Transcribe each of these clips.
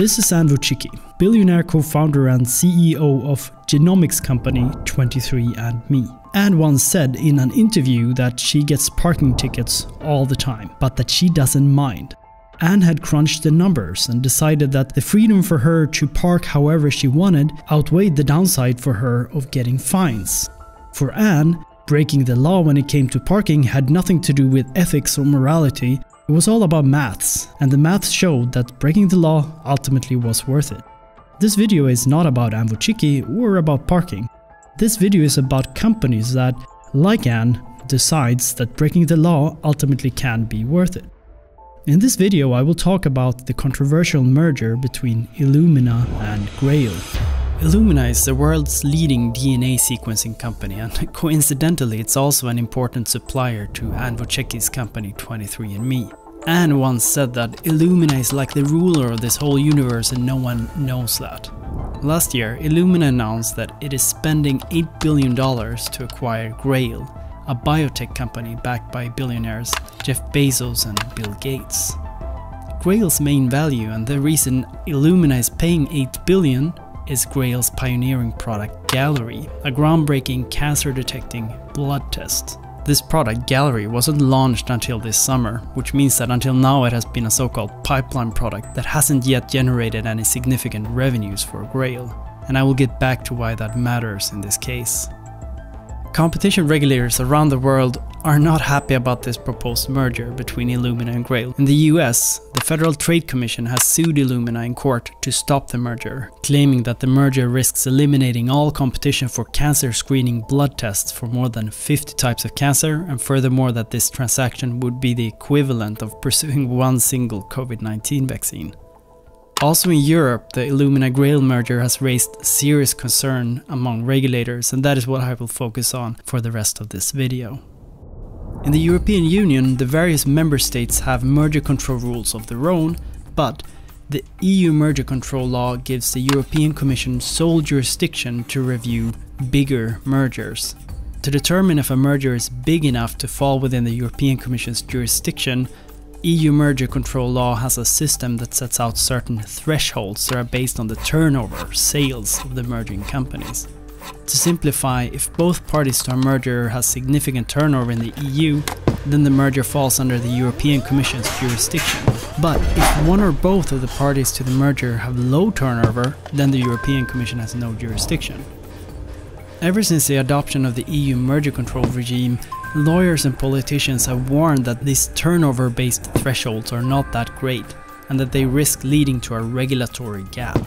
This is Anne Wojcicki, billionaire co-founder and CEO of genomics company 23andMe. Anne once said in an interview that she gets parking tickets all the time, but that she doesn't mind. Anne had crunched the numbers and decided that the freedom for her to park however she wanted outweighed the downside for her of getting fines. For Anne, breaking the law when it came to parking had nothing to do with ethics or morality, it was all about maths, and the maths showed that breaking the law ultimately was worth it. This video is not about Wojcicki or about parking. This video is about companies that, like Anne, decides that breaking the law ultimately can be worth it. In this video I will talk about the controversial merger between Illumina and Grail. Illumina is the world's leading DNA sequencing company and coincidentally it's also an important supplier to Anne Wojcicki's company 23andMe. Anne once said that Illumina is like the ruler of this whole universe and no one knows that. Last year, Illumina announced that it is spending $8 billion to acquire Grail, a biotech company backed by billionaires Jeff Bezos and Bill Gates. Grail's main value and the reason Illumina is paying 8 billion is Grail's pioneering product Galleri, a groundbreaking cancer detecting blood test. This product, Galleri wasn't launched until this summer, which means that until now it has been a so-called pipeline product that hasn't yet generated any significant revenues for Grail. And I will get back to why that matters in this case. Competition regulators around the world are not happy about this proposed merger between Illumina and Grail. In the US, the Federal Trade Commission has sued Illumina in court to stop the merger, claiming that the merger risks eliminating all competition for cancer screening blood tests for more than 50 types of cancer, and furthermore that this transaction would be the equivalent of pursuing one single COVID-19 vaccine. Also in Europe, the Illumina Grail merger has raised serious concern among regulators and that is what I will focus on for the rest of this video. In the European Union, the various member states have merger control rules of their own, but the EU merger control law gives the European Commission sole jurisdiction to review bigger mergers. To determine if a merger is big enough to fall within the European Commission's jurisdiction, EU merger control law has a system that sets out certain thresholds that are based on the turnover, sales of the merging companies. To simplify, if both parties to a merger has significant turnover in the EU, then the merger falls under the European Commission's jurisdiction. But if one or both of the parties to the merger have low turnover, then the European Commission has no jurisdiction. Ever since the adoption of the EU merger control regime, lawyers and politicians have warned that these turnover-based thresholds are not that great, and that they risk leading to a regulatory gap.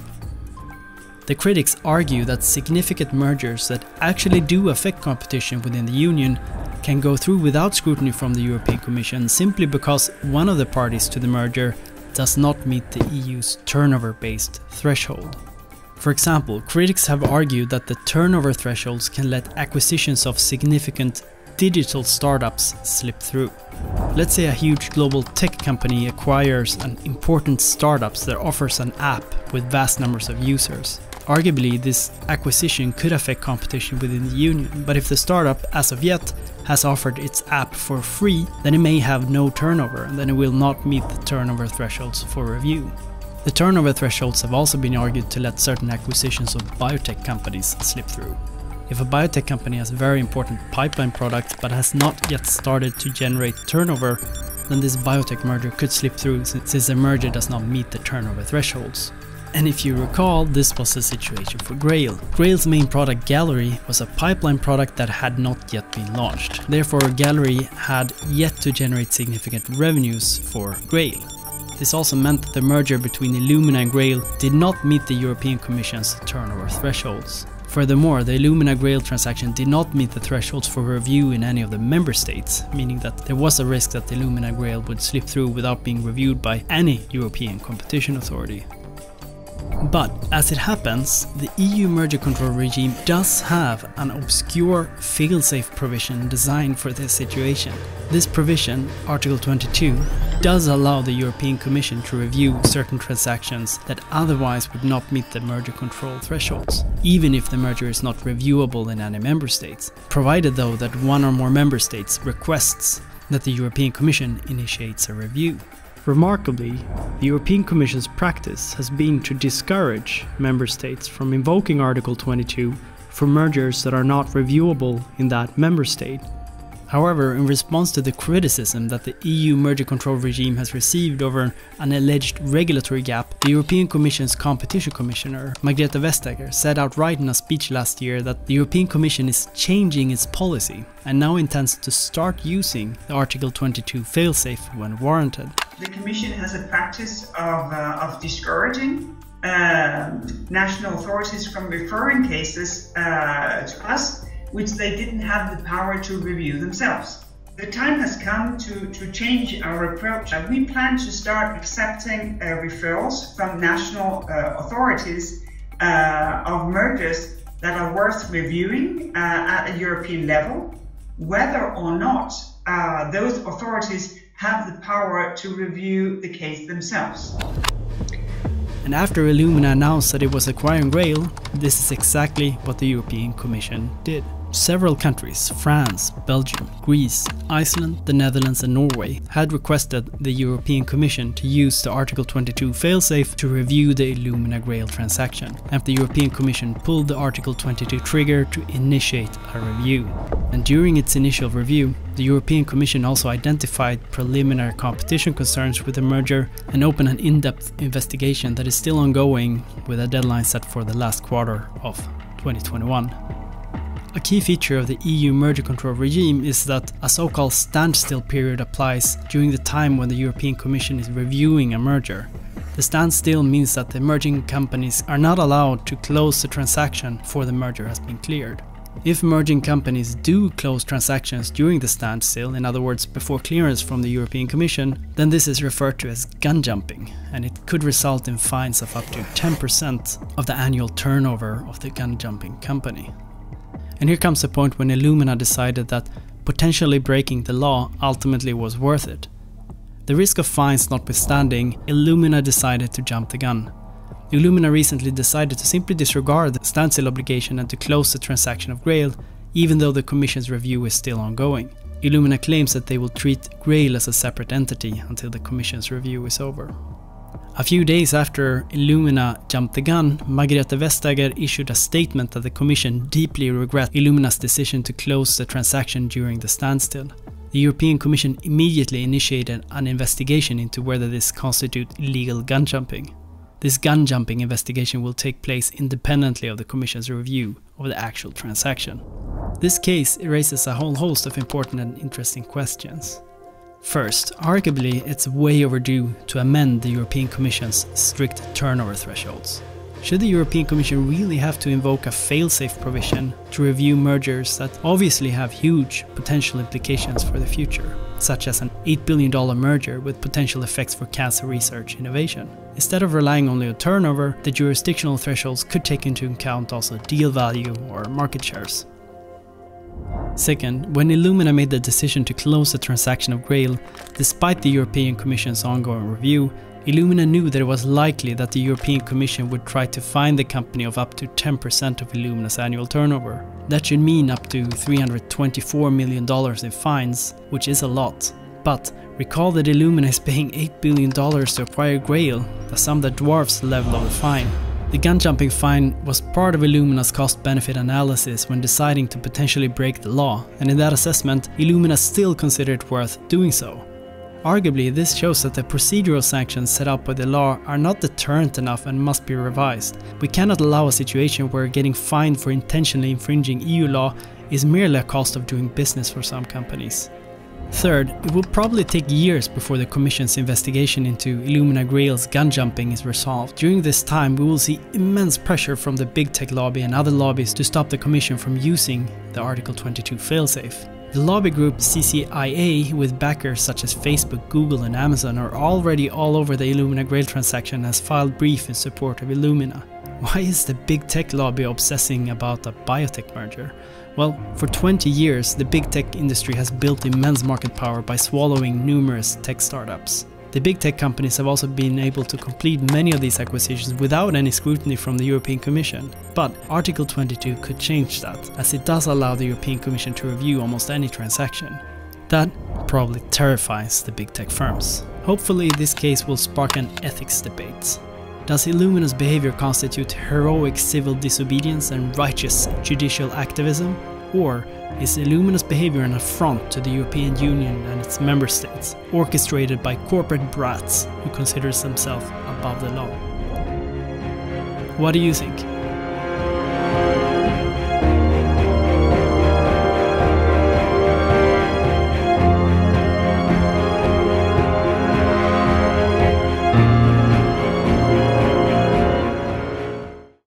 The critics argue that significant mergers that actually do affect competition within the Union can go through without scrutiny from the European Commission simply because one of the parties to the merger does not meet the EU's turnover-based threshold. For example, critics have argued that the turnover thresholds can let acquisitions of significant digital startups slip through. Let's say a huge global tech company acquires an important startup that offers an app with vast numbers of users. Arguably, this acquisition could affect competition within the union, but if the startup, as of yet, has offered its app for free, then it may have no turnover, and then it will not meet the turnover thresholds for review. The turnover thresholds have also been argued to let certain acquisitions of biotech companies slip through. If a biotech company has very important pipeline products but has not yet started to generate turnover, then this biotech merger could slip through since the merger does not meet the turnover thresholds. And if you recall, this was the situation for Grail. Grail's main product Galleri was a pipeline product that had not yet been launched. Therefore, Galleri had yet to generate significant revenues for Grail. This also meant that the merger between Illumina and Grail did not meet the European Commission's turnover thresholds. Furthermore, the Illumina Grail transaction did not meet the thresholds for review in any of the member states, meaning that there was a risk that the Illumina Grail would slip through without being reviewed by any European competition authority. But as it happens, the EU merger control regime does have an obscure failsafe provision designed for this situation. This provision, Article 22, does allow the European Commission to review certain transactions that otherwise would not meet the merger control thresholds, even if the merger is not reviewable in any member states, provided though that one or more member states requests that the European Commission initiates a review. Remarkably, the European Commission's practice has been to discourage member states from invoking Article 22 for mergers that are not reviewable in that member state However, in response to the criticism that the EU merger control regime has received over an alleged regulatory gap, the European Commission's Competition Commissioner, Margrethe Vestager, said outright in a speech last year that the European Commission is changing its policy and now intends to start using the Article 22 failsafe when warranted. The Commission has a practice of, uh, of discouraging uh, national authorities from referring cases uh, to us which they didn't have the power to review themselves. The time has come to, to change our approach. We plan to start accepting uh, referrals from national uh, authorities uh, of mergers that are worth reviewing uh, at a European level, whether or not uh, those authorities have the power to review the case themselves. And after Illumina announced that it was acquiring Grail, this is exactly what the European Commission did. Several countries, France, Belgium, Greece, Iceland, the Netherlands and Norway, had requested the European Commission to use the Article 22 failsafe to review the Illumina Grail transaction, and the European Commission pulled the Article 22 trigger to initiate a review. And during its initial review, the European Commission also identified preliminary competition concerns with the merger and opened an in-depth investigation that is still ongoing with a deadline set for the last quarter of 2021. A key feature of the EU merger control regime is that a so-called standstill period applies during the time when the European Commission is reviewing a merger. The standstill means that the merging companies are not allowed to close the transaction before the merger has been cleared. If merging companies do close transactions during the standstill, in other words before clearance from the European Commission, then this is referred to as gun jumping, and it could result in fines of up to 10% of the annual turnover of the gun jumping company. And here comes the point when Illumina decided that potentially breaking the law ultimately was worth it. The risk of fines notwithstanding, Illumina decided to jump the gun. Illumina recently decided to simply disregard the standstill obligation and to close the transaction of Grail, even though the Commission's review is still ongoing. Illumina claims that they will treat Grail as a separate entity until the Commission's review is over. A few days after Illumina jumped the gun, Margrethe Vestager issued a statement that the Commission deeply regrets Illumina's decision to close the transaction during the standstill. The European Commission immediately initiated an investigation into whether this constitutes illegal gun jumping. This gun jumping investigation will take place independently of the Commission's review of the actual transaction. This case raises a whole host of important and interesting questions. First, arguably it's way overdue to amend the European Commission's strict turnover thresholds. Should the European Commission really have to invoke a failsafe provision to review mergers that obviously have huge potential implications for the future, such as an $8 billion merger with potential effects for cancer research innovation? Instead of relying only on turnover, the jurisdictional thresholds could take into account also deal value or market shares. Second, when Illumina made the decision to close the transaction of Grail, despite the European Commission's ongoing review, Illumina knew that it was likely that the European Commission would try to fine the company of up to 10% of Illumina's annual turnover. That should mean up to $324 million in fines, which is a lot. But recall that Illumina is paying $8 billion to acquire Grail, a sum that dwarfs the level of the fine. The gun jumping fine was part of Illumina's cost benefit analysis when deciding to potentially break the law, and in that assessment, Illumina still considered it worth doing so. Arguably, this shows that the procedural sanctions set up by the law are not deterrent enough and must be revised. We cannot allow a situation where getting fined for intentionally infringing EU law is merely a cost of doing business for some companies. Third, it will probably take years before the Commission's investigation into Illumina Grail's gun jumping is resolved. During this time, we will see immense pressure from the big tech lobby and other lobbies to stop the Commission from using the Article 22 failsafe. The lobby group CCIA, with backers such as Facebook, Google and Amazon, are already all over the Illumina Grail transaction and has filed brief in support of Illumina. Why is the big tech lobby obsessing about a biotech merger? Well, for 20 years, the big tech industry has built immense market power by swallowing numerous tech startups. The big tech companies have also been able to complete many of these acquisitions without any scrutiny from the European Commission. But Article 22 could change that, as it does allow the European Commission to review almost any transaction. That probably terrifies the big tech firms. Hopefully, this case will spark an ethics debate. Does Illumina's behavior constitute heroic civil disobedience and righteous judicial activism? Or is Illumina's behavior an affront to the European Union and its member states, orchestrated by corporate brats who consider themselves above the law? What do you think?